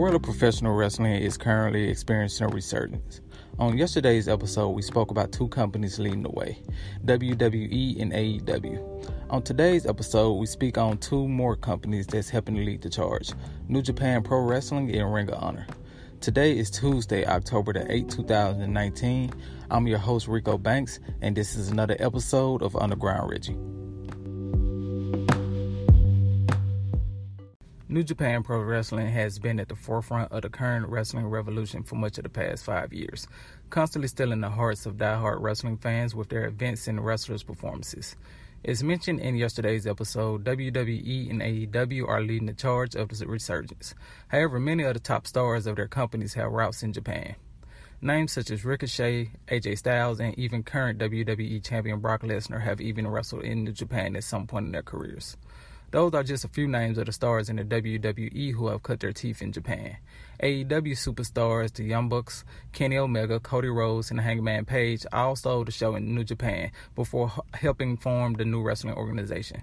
world of professional wrestling is currently experiencing a resurgence. On yesterday's episode, we spoke about two companies leading the way WWE and AEW. On today's episode, we speak on two more companies that's helping to lead the charge New Japan Pro Wrestling and Ring of Honor. Today is Tuesday, October the 8th, 2019. I'm your host, Rico Banks, and this is another episode of Underground Reggie. New Japan Pro Wrestling has been at the forefront of the current wrestling revolution for much of the past five years, constantly stealing the hearts of die-hard wrestling fans with their events and wrestlers' performances. As mentioned in yesterday's episode, WWE and AEW are leading the charge of the resurgence. However, many of the top stars of their companies have roots in Japan. Names such as Ricochet, AJ Styles, and even current WWE champion Brock Lesnar have even wrestled in New Japan at some point in their careers. Those are just a few names of the stars in the WWE who have cut their teeth in Japan. AEW superstars, the Young Bucks, Kenny Omega, Cody Rhodes, and Hangman Page all sold the show in New Japan before helping form the new wrestling organization.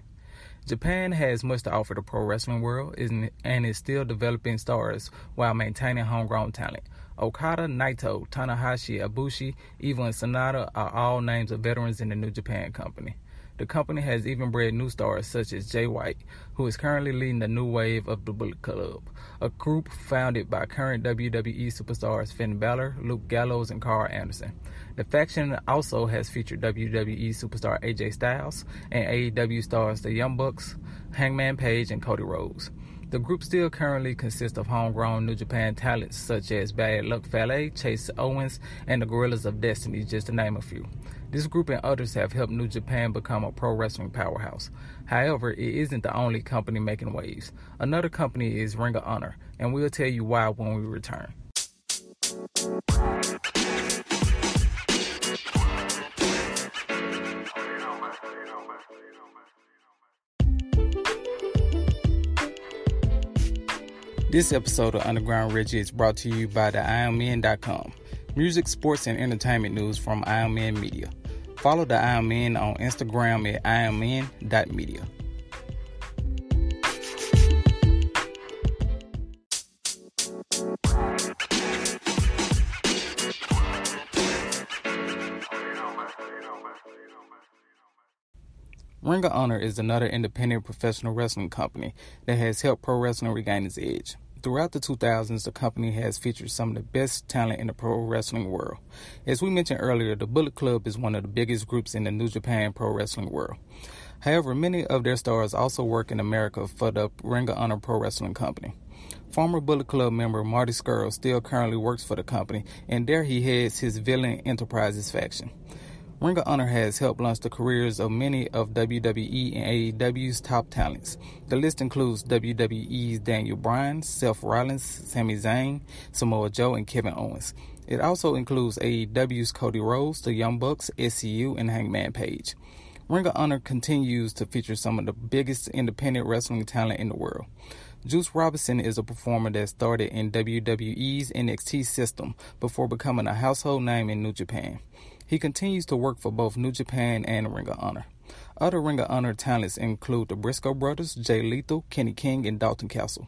Japan has much to offer the pro wrestling world and is still developing stars while maintaining homegrown talent. Okada, Naito, Tanahashi, Ibushi, Evil, and Sanada are all names of veterans in the New Japan company. The company has even bred new stars such as Jay White, who is currently leading the new wave of the Bullet Club, a group founded by current WWE superstars Finn Balor, Luke Gallows, and Karl Anderson. The faction also has featured WWE superstar AJ Styles and AEW stars the Young Bucks, Hangman Page, and Cody Rhodes. The group still currently consists of homegrown New Japan talents such as Bad Luck Fale, Chase Owens, and the Guerrillas of Destiny, just to name a few. This group and others have helped New Japan become a pro wrestling powerhouse. However, it isn't the only company making waves. Another company is Ring of Honor, and we'll tell you why when we return. This episode of Underground Reggie is brought to you by the IamMen.com music, sports, and entertainment news from IamMen Media. Follow the IamMen on Instagram at IamMen.media. Ring of Honor is another independent professional wrestling company that has helped pro wrestling regain its edge. Throughout the 2000s, the company has featured some of the best talent in the pro wrestling world. As we mentioned earlier, the Bullet Club is one of the biggest groups in the New Japan pro wrestling world. However, many of their stars also work in America for the Ring of Honor Pro Wrestling Company. Former Bullet Club member Marty Scurll still currently works for the company, and there he heads his Villain Enterprises faction. Ring of Honor has helped launch the careers of many of WWE and AEW's top talents. The list includes WWE's Daniel Bryan, Seth Rollins, Sami Zayn, Samoa Joe, and Kevin Owens. It also includes AEW's Cody Rhodes, the Young Bucks, SCU, and Hangman Page. Ring of Honor continues to feature some of the biggest independent wrestling talent in the world. Juice Robinson is a performer that started in WWE's NXT system before becoming a household name in New Japan. He continues to work for both New Japan and Ring of Honor. Other Ring of Honor talents include the Briscoe brothers, Jay Lethal, Kenny King, and Dalton Castle.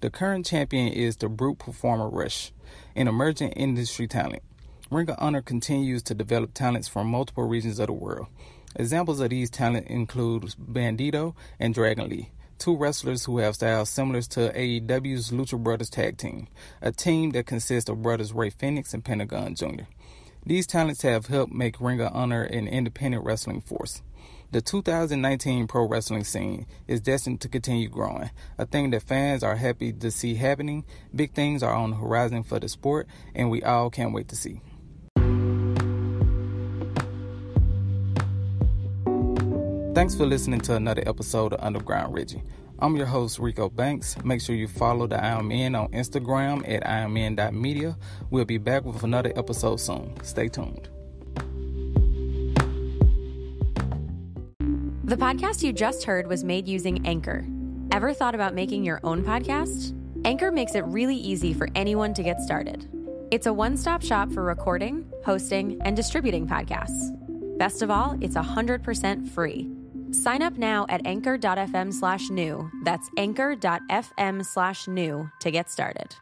The current champion is the Brute Performer Rush, an emerging industry talent. Ring of Honor continues to develop talents from multiple regions of the world. Examples of these talents include Bandito and Dragon Lee, two wrestlers who have styles similar to AEW's Lucha Brothers tag team, a team that consists of brothers Rey Fenix and Pentagon Jr. These talents have helped make Ring of Honor an independent wrestling force. The 2019 pro wrestling scene is destined to continue growing, a thing that fans are happy to see happening. Big things are on the horizon for the sport, and we all can't wait to see. Thanks for listening to another episode of Underground Reggie. I'm your host, Rico Banks. Make sure you follow the IamMen on Instagram at IamMen.media. We'll be back with another episode soon. Stay tuned. The podcast you just heard was made using Anchor. Ever thought about making your own podcast? Anchor makes it really easy for anyone to get started. It's a one stop shop for recording, hosting, and distributing podcasts. Best of all, it's 100% free. Sign up now at anchor.fm slash new. That's anchor.fm slash new to get started.